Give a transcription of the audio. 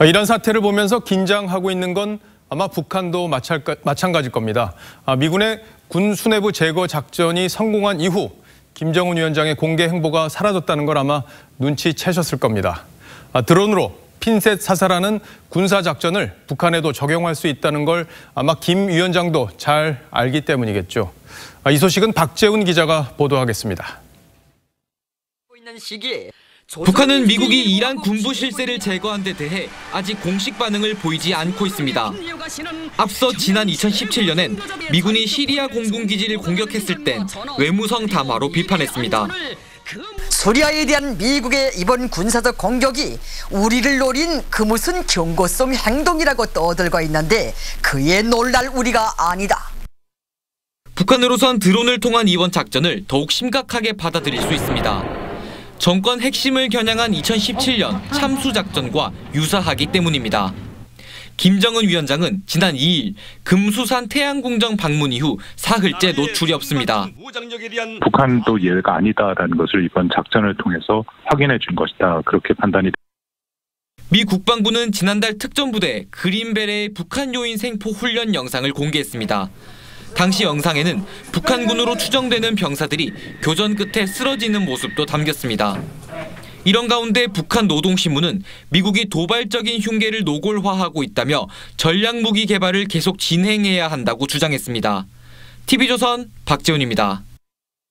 아, 이런 사태를 보면서 긴장하고 있는 건 아마 북한도 마찬가지일 겁니다. 아, 미군의 군 수뇌부 제거 작전이 성공한 이후 김정은 위원장의 공개 행보가 사라졌다는 걸 아마 눈치채셨을 겁니다. 아, 드론으로 핀셋 사살하는 군사 작전을 북한에도 적용할 수 있다는 걸 아마 김 위원장도 잘 알기 때문이겠죠. 이 소식은 박재훈 기자가 보도하겠습니다. 북한은 미국이 이란 군부 실세를 제거한 데 대해 아직 공식 반응을 보이지 않고 있습니다. 앞서 지난 2017년엔 미군이 시리아 공군 기지를 공격했을 땐 외무성 담화로 비판했습니다. 소리아에 대한 미국의 이번 군사적 공격이 우리를 노린 그 무슨 경고성 행동이라고 떠들고 있는데 그에 놀랄 우리가 아니다. 북한으로선 드론을 통한 이번 작전을 더욱 심각하게 받아들일 수 있습니다. 정권 핵심을 겨냥한 2017년 참수작전과 유사하기 때문입니다. 김정은 위원장은 지난 2일 금수산 태양궁정 방문 이후 사흘째 노출이 없습니다. 북한도 예외가 아니다라는 것을 이번 작전을 통해서 확인해 준 것이다. 그렇게 판단이 미 국방부는 지난달 특전부대 그린벨의 북한 요인 생포 훈련 영상을 공개했습니다. 당시 영상에는 북한군으로 추정되는 병사들이 교전 끝에 쓰러지는 모습도 담겼습니다. 이런 가운데 북한 노동신문은 미국이 도발적인 흉계를 노골화하고 있다며 전략무기 개발을 계속 진행해야 한다고 주장했습니다. TV조선 박재훈입니다.